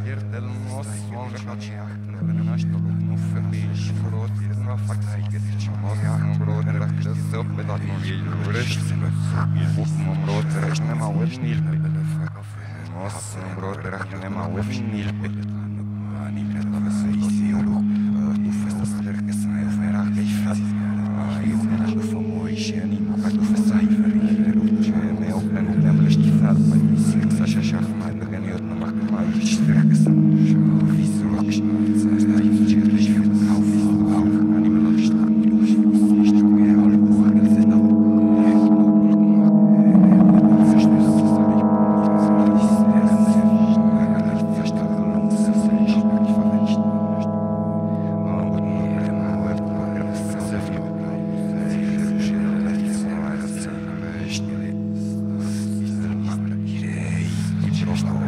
stirbt el Mosson Rachatschach, Leben in Ashton und nur für Oslo.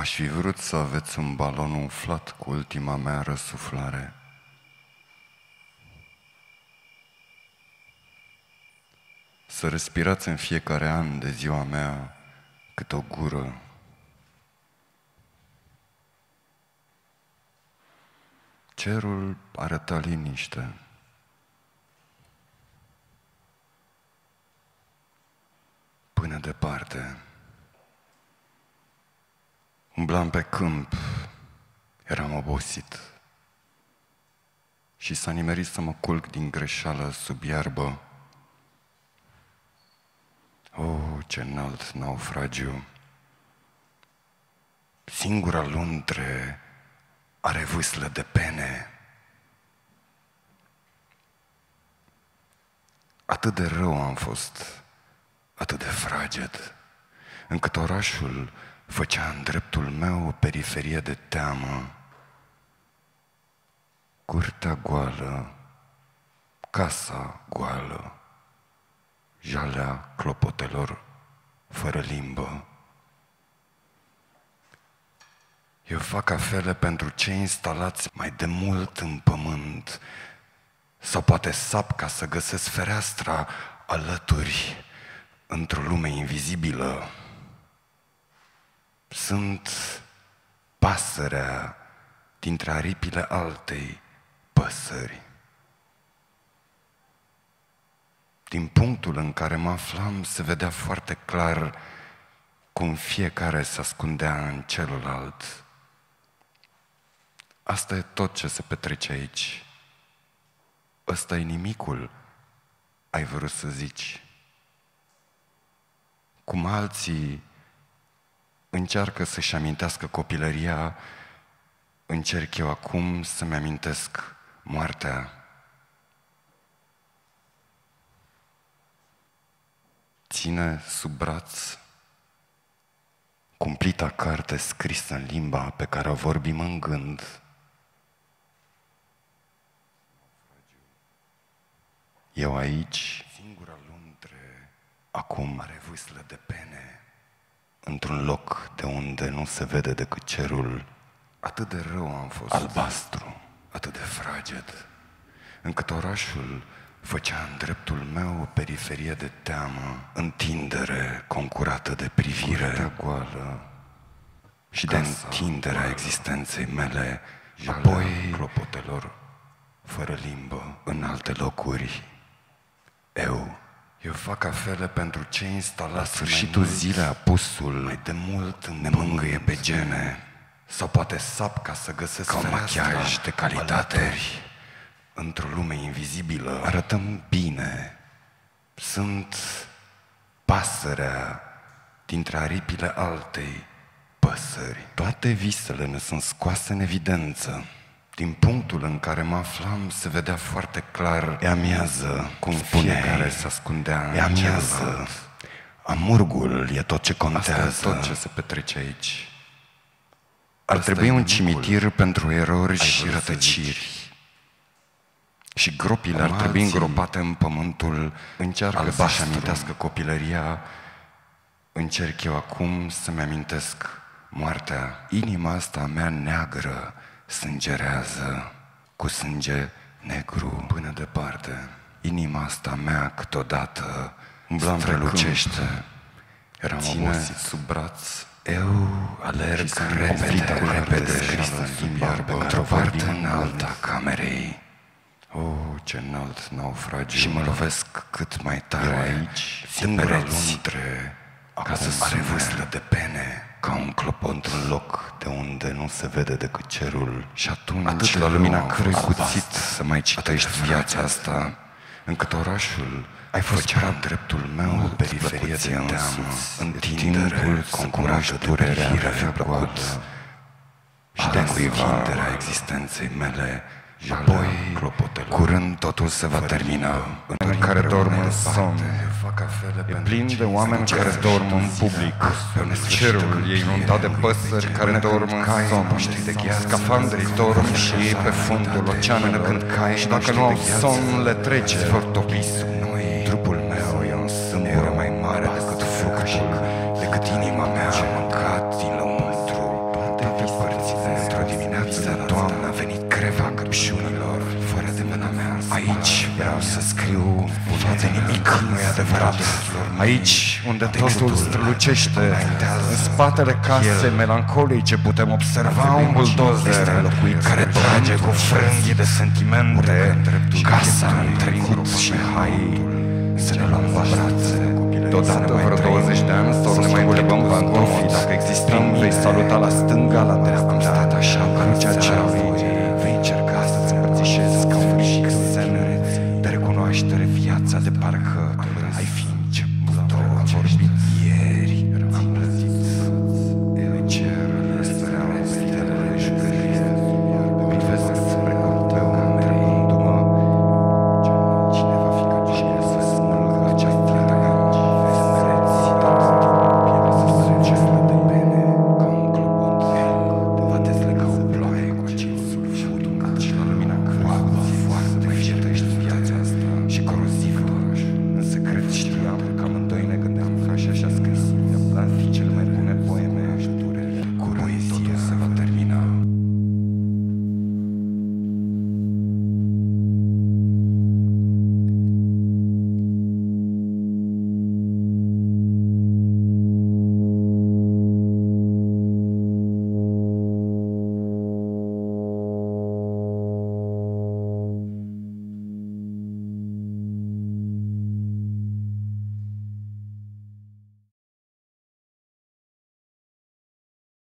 Aș fi vrut să aveți un balon umflat cu ultima mea răsuflare. Să respirați în fiecare an de ziua mea cât o gură. Cerul arăta liniște. Până departe. Umblam pe câmp, eram obosit și s-a nimerit să mă culc din greșeală sub iarbă. Oh, ce înalt naufragiu! Singura luntre are vâslă de pene. Atât de rău am fost, atât de fraged, încât orașul făcea în dreptul meu o periferie de teamă. Curtea goală, casa goală, jalea clopotelor fără limbă. Eu fac cafele pentru cei instalați mai de mult în pământ, sau poate sap ca să găsesc fereastra alături într-o lume invizibilă. Sunt pasărea dintre aripile altei păsări. Din punctul în care mă aflam se vedea foarte clar cum fiecare se ascundea în celălalt. Asta e tot ce se petrece aici. Ăsta e nimicul, ai vrut să zici. Cum alții încearcă să-și amintească copilăria, încerc eu acum să-mi amintesc moartea. Ține sub braț cumplita carte scrisă în limba pe care o vorbim în gând. Eu aici, singura luntre, acum are vâslă de pene, într-un loc de unde nu se vede decât cerul. Atât de rău am fost. Albastru, atât de fraged, încât orașul făcea în dreptul meu o periferie de teamă, întindere concurată de privire, Curtea goală și de întinderea existenței mele, apoi clopotelor fără limbă în alte locuri. Eu, eu fac cafele pentru ce instalați La sfârșitul zilei apusul mai de mult ne mângâie pe gene sau poate sap ca să găsesc ca un machiaj de calitate într-o lume invizibilă. Arătăm bine. Sunt pasărea dintre aripile altei păsări. Toate visele ne sunt scoase în evidență. Din punctul în care mă aflam se vedea foarte clar E amiază, cum spune care se ascundea E amiază. Amurgul e tot ce contează. Asta e tot ce se petrece aici. Ar Asta trebui un cimitir pentru erori și rătăciri. Și gropile ar trebui îngropate în pământul Încearcă să-și amintească copilăria Încerc eu acum să-mi amintesc moartea Inima asta mea neagră sângerează cu sânge negru până departe. Inima asta mea câteodată umblam strălucește. Eram Ține obosit sub braț. Eu alerg repede, repede, repede, într-o parte în alta camerei. Oh, ce înalt naufragiu. Și mă lovesc cât mai tare Eu aici, de pereți, ca să are vâslă de pene ca un clopot într-un loc de unde nu se vede decât cerul. Și atunci, Atât la lumina cărui cuțit să mai citești viața asta, încât orașul ai fost prea dreptul meu, o periferie de teamă, întindere, concurată durerea mea plăcută și de încuivinderea existenței mele, Apoi, curând totul se va termina. În care dorm în somn. E plin de oameni care dorm în public. Cerul e inundat de păsări care dorm în somn. Scafandrii dorm și ei pe fundul oceanelor. Și dacă nu au somn, le trece. Vor topi nu e adevărat. Aici, unde totul strălucește, în spatele casei melancolice putem observa un buldozer care trage cu frânghii de sentimente casa în trecut și hai să ne luăm brațe. Deodată, vreo 20 de ani, sau ne mai întrebăm pantofii dacă existăm, vei saluta la